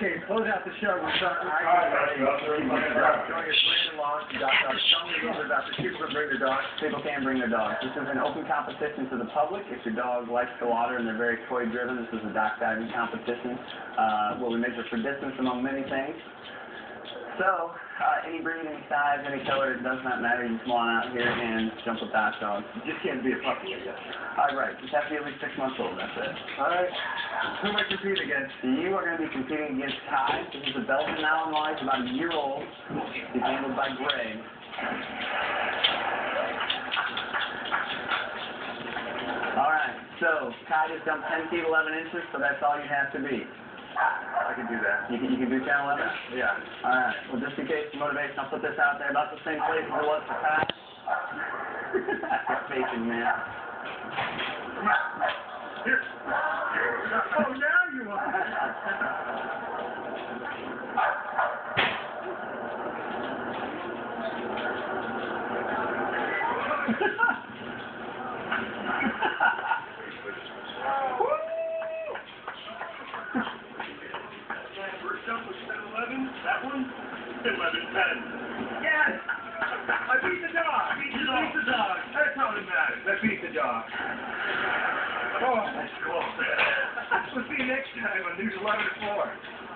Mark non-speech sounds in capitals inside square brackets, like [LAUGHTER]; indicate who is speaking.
Speaker 1: Okay, close out the show. We're starting.
Speaker 2: All right,
Speaker 1: Join us playing along. You tell me a little bit about the people that bring their dogs.
Speaker 3: People can bring their dogs. This is an open competition to the public. If your dog likes the water and they're very toy driven, this is a dock diving competition uh, where we measure for distance among many things. So, uh, any breed, any size, any color, it does not matter. You can come on out here and jump with dock dogs.
Speaker 1: You just can't be a puppy, I guess.
Speaker 3: All right, just have to be at least six months old. That's it.
Speaker 1: All right. Who am I competing against?
Speaker 3: You are going to be competing against Kai. This is a Belgian Malinois, about a year old. He's handled by Greg. All right, so Kai just jumped 10 feet 11 inches, so that's all you have to be.
Speaker 1: I can do that.
Speaker 3: You can, you can do 10 11?
Speaker 1: Yeah.
Speaker 3: All right, well, just in case motivation, I'll put this out there about the same place as it was for. That's faking, man.
Speaker 1: Here. Oh, now you are.
Speaker 2: First [LAUGHS] [LAUGHS] [LAUGHS] up was 10-11. That one, 11-10.
Speaker 1: Yes. I beat the dog.
Speaker 2: Beat the dog.
Speaker 1: Beat the dog. That's all that matters. I beat the dog. Oh,
Speaker 2: That's close.
Speaker 1: we'll see you next time on News 11 to 4.